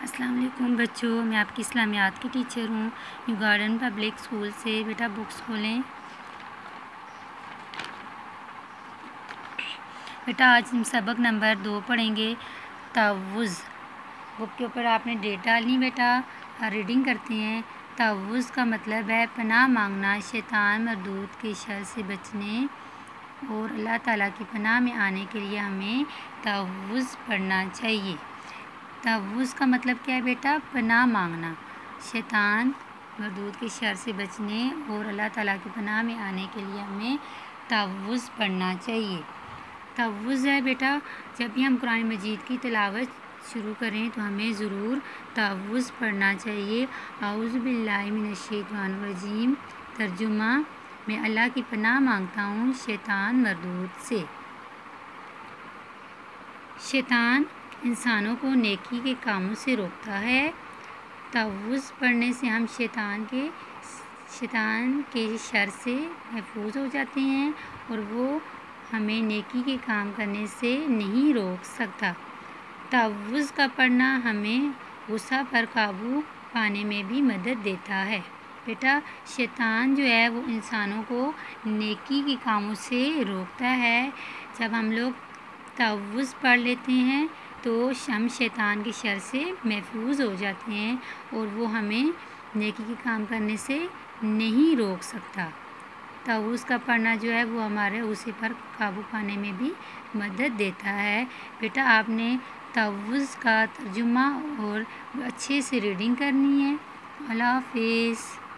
अस्सलाम वालेकुम बच्चों, मैं आपकी इस्लामियात की टीचर हूँ न्यू गार्डन पब्लिक स्कूल से। बेटा बुक्स खोलें। बेटा आज हम सबक नंबर दो पढ़ेंगे, तवुज़। बुक के ऊपर आपने डेट डालनी बेटा। रीडिंग करते हैं। तवुज़ का मतलब है पनाह मांगना, शैतान मरदूत के शर से बचने और अल्लाह ताला की पनाह में आने के लिए हमें तवुज़ पढ़ना चाहिए। तवुज़ का मतलब क्या है बेटा? पनाह मांगना। शैतान मरदूद के शर से बचने और अल्लाह ताला की पनाह में आने के लिए हमें तवुज़ पढ़ना चाहिए। तवुज़ है बेटा, जब भी हम कुरान मजीद की तलावत शुरू करें तो हमें ज़रूर तवुज़ पढ़ना चाहिए। आउज़बिल्लिमिनशैतानरजीम तर्जुमा, मैं अल्लाह की पनाह माँगता हूँ शैतान मरदूद से। शैतान इंसानों को नेकी के कामों से रोकता है तवुज़ पढ़ने से हम शैतान के शैतान के शर से महफूज हो जाते हैं और वो हमें नेकी के काम करने से नहीं रोक सकता। तवुज़ का पढ़ना हमें गुस्सा पर काबू पाने में भी मदद देता है। बेटा, शैतान जो है वो इंसानों को नेकी के कामों से रोकता है। जब हम लोग तवुज़ पढ़ लेते हैं तो हम शैतान के शर से महफूज हो जाते हैं और वो हमें नेकी के काम करने से नहीं रोक सकता। ताउस का पढ़ना जो है वो हमारे उसी पर काबू पाने में भी मदद देता है। बेटा, आपने ताउस का तर्जुमा और अच्छे से रीडिंग करनी है। अल्लाह हाफिज़।